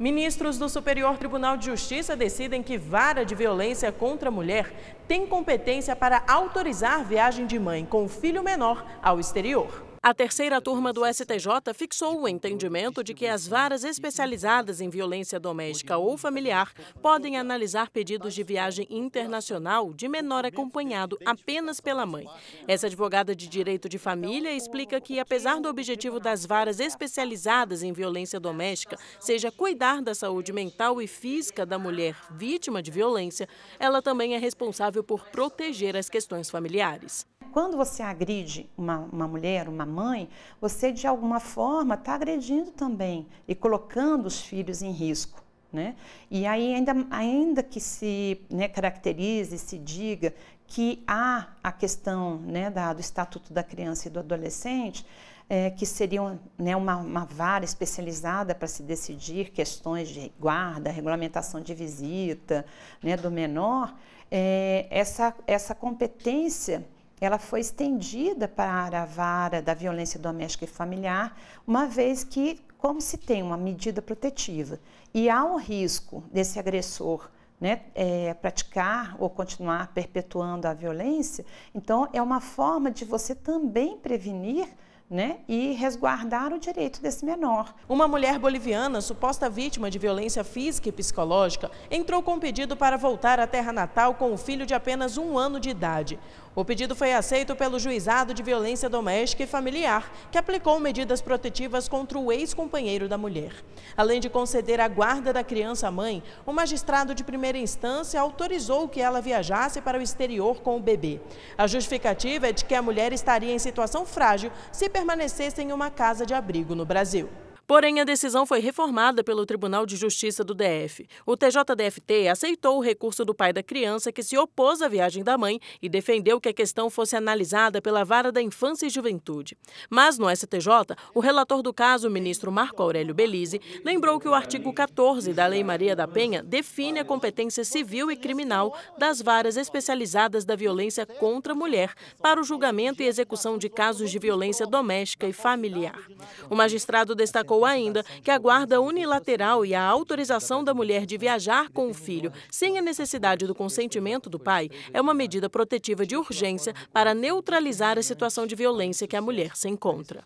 Ministros do Superior Tribunal de Justiça decidem que vara de violência contra a mulher tem competência para autorizar viagem de mãe com filho menor ao exterior. A terceira turma do STJ fixou o entendimento de que as varas especializadas em violência doméstica ou familiar podem analisar pedidos de viagem internacional de menor acompanhado apenas pela mãe. Essa advogada de direito de família explica que, apesar do objetivo das varas especializadas em violência doméstica seja cuidar da saúde mental e física da mulher vítima de violência, ela também é responsável por proteger as questões familiares. Quando você agride uma, uma mulher, uma mãe, você de alguma forma está agredindo também e colocando os filhos em risco. Né? E aí, ainda, ainda que se né, caracterize, se diga que há a questão né, da, do Estatuto da Criança e do Adolescente, é, que seria né, uma, uma, vara especializada para se decidir questões de guarda, regulamentação de visita né, do menor, é, essa, essa competência ela foi estendida para a vara da violência doméstica e familiar, uma vez que, como se tem uma medida protetiva e há um risco desse agressor né, é, praticar ou continuar perpetuando a violência, então é uma forma de você também prevenir né, e resguardar o direito desse menor. Uma mulher boliviana, suposta vítima de violência física e psicológica, entrou com um pedido para voltar à terra natal com o filho de apenas um ano de idade. O pedido foi aceito pelo Juizado de Violência Doméstica e Familiar, que aplicou medidas protetivas contra o ex-companheiro da mulher. Além de conceder a guarda da criança à mãe, o magistrado de primeira instância autorizou que ela viajasse para o exterior com o bebê. A justificativa é de que a mulher estaria em situação frágil se permanecesse em uma casa de abrigo no Brasil. Porém, a decisão foi reformada pelo Tribunal de Justiça do DF. O TJDFT aceitou o recurso do pai da criança que se opôs à viagem da mãe e defendeu que a questão fosse analisada pela Vara da Infância e Juventude. Mas no STJ, o relator do caso, o ministro Marco Aurélio Belize, lembrou que o artigo 14 da Lei Maria da Penha define a competência civil e criminal das varas especializadas da violência contra a mulher para o julgamento e execução de casos de violência doméstica e familiar. O magistrado destacou ainda que a guarda unilateral e a autorização da mulher de viajar com o filho sem a necessidade do consentimento do pai é uma medida protetiva de urgência para neutralizar a situação de violência que a mulher se encontra.